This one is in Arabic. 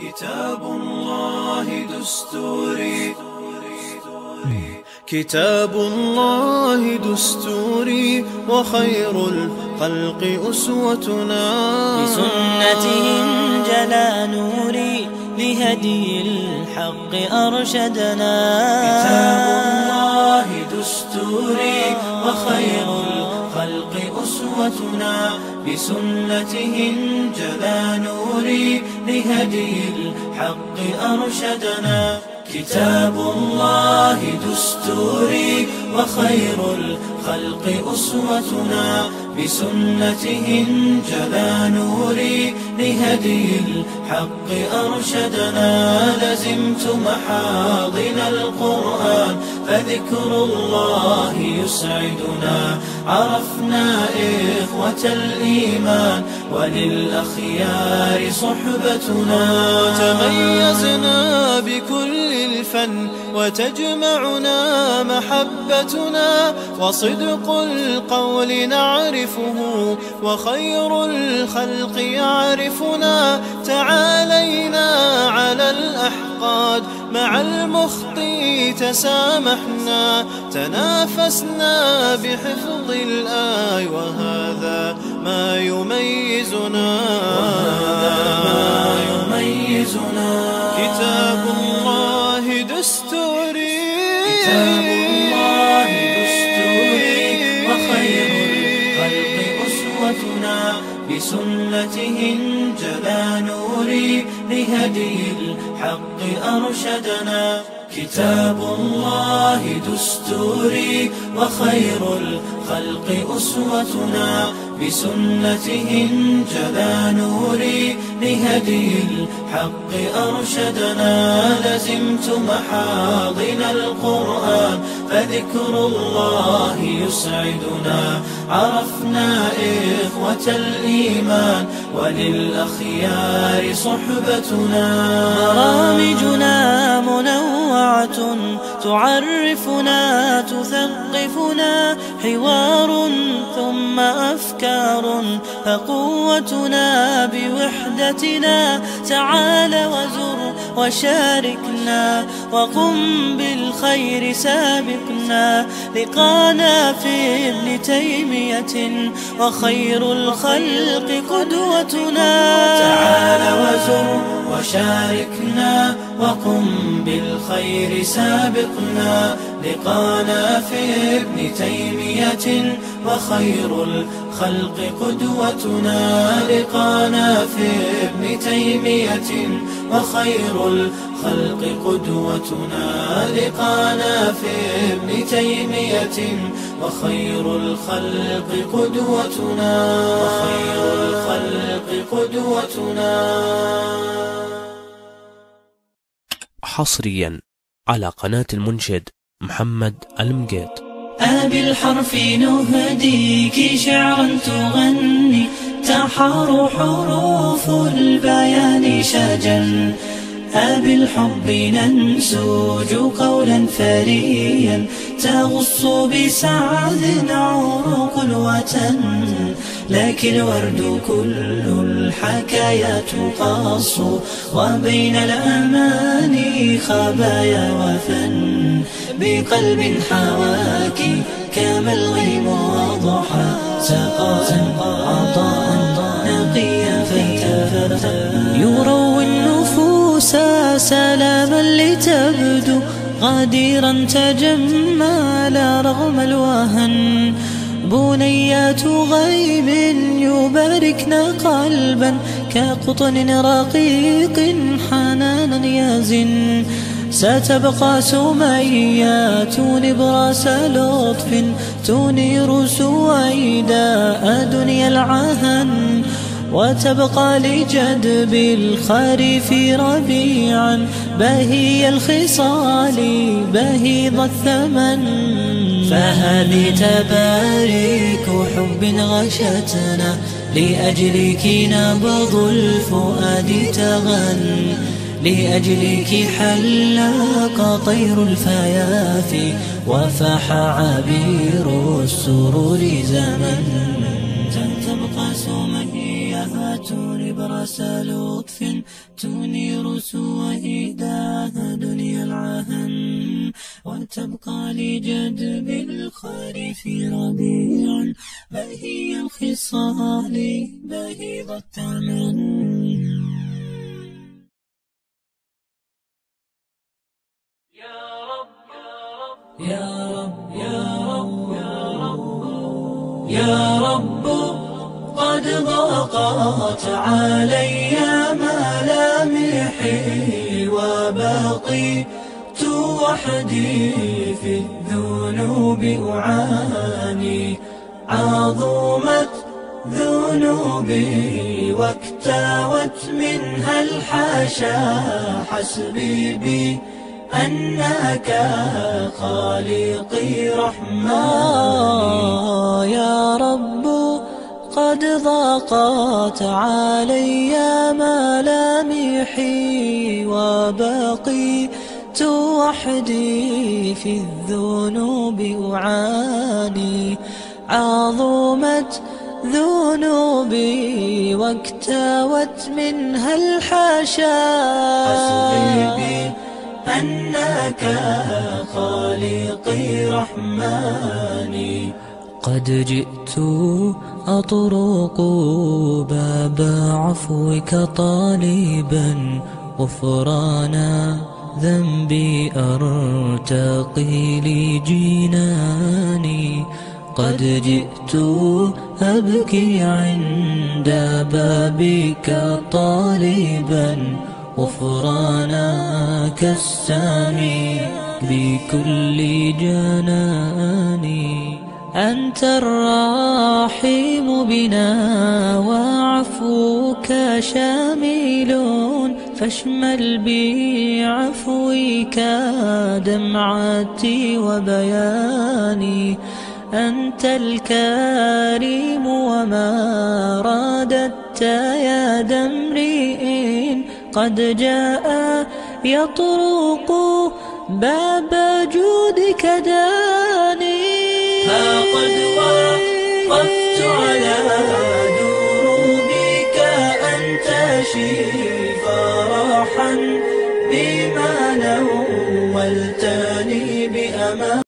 كتاب الله دستوري. كتاب الله دستوري. وخير الخلق أسوتنا. بسنته انجلى نوري لهدي الحق أرشدنا. كتاب الله دستوري. وخير الخلق أسوتنا. بسنته انجلى نوري لهدي الحق أرشدنا. كتاب الله دستوري وخير الخلق أسوتنا. بسنته انجلى نوري لهدي الحق أرشدنا. لزمت محاضن القرآن فذكر الله يسعدنا. عرفنا إخوة الإيمان وللأخيار صحبتنا. تميزنا بكل الفن وتجمعنا محبتنا وصدق القول نعرفه وخير الخلق يعرفنا. تعالينا على الأحقاد مع المخطي تسامحنا. تنافسنا بحفظ الآي وهذا أسوتنا بسنته انجلى نوري لهدي الحق أرشدنا. كتاب الله دستوري وخير الخلق أسوتنا. بسنته انجلى نوري لهدي الحق أرشدنا. لزمت محاضن القرآن فذكر الله يسعدنا. عرفنا إخوة الإيمان وللأخيار صحبتنا. برامجنا منوعة تعرفنا تثقفنا. حوار ثم أفكار فقوتنا بوحدتنا. تعال وزر وشاركنا وقم بالخير سابقنا لقانا في ابن تيمية وخير الخلق قدوتنا. تعال وزر وشاركنا وقم بالخير سابقنا لقانا في ابن تيمية وخير الخلق قدوتنا. لقانا في ابن تيمية وخير الخلق قدوتنا. لقانا في ابن تيمية وخير الخلق قدوتنا. وخير الخلق قدوتنا. حصريا على قناة المنشد. محمد المقيت. أبي الحرف نهديك شعرا تغني. تحار حروف البيان شجا أبي الحب ننسوج قولا ثريا تغص بسعد عروق الوتن لكن الورد كل الحكايات قاص وبين الأماني خبايا وفن. بقلب حواك كما الغيم وضحى سقاء عطاء نقيا فتى يروي سلاما لتبدو غادرا تجملا رغم الوهن. بنيات غيب يباركن قلبا كقطن رقيق حنانا يزن. ستبقى سميات نبراس لطف تنير سويداء دنيا العهن. وتبقى لجدب الخريف ربيعا. بهي الخصال بهيض الثمن. فهذه تبارك حب غشتنا لأجلك نبض الفؤاد تغن. لأجلك حلاق طير الفيافي وفاح عبير السرور زمن. نبرس لطف تنير شهيداها دنيا العهن وتبقى لجدب الخريف ربيع بهي الخصال بهيض التمن. يا رب يا رب يا رب يا رب قد ضاقت علي ملامحي وبقيت وحدي في الذنوب أعاني. عظمت ذنوبي واكتوت منها الحاشا. حسبي بي أنك خالقي رحمن. يا رب قد ضاقت علي ملامحي وبقيت وحدي في الذنوب أعاني عظمت ذنوبي واكتوت منها الحاشا حسبي بي أنك خالقي رحماني قد جئت أطرق باب عفوك طالبا غفرانا ذنبي أرتقي لجناني قد جئت أبكي عند بابك طالبا غفرانك السامي بكل جناني أنت الرحيم بنا وعفوك شامل فاشمل بعفوك دمعتي وبياني. أنت الكريم وما رادت يا دمرئ قد جاء يطرق باب جودك داني ها قد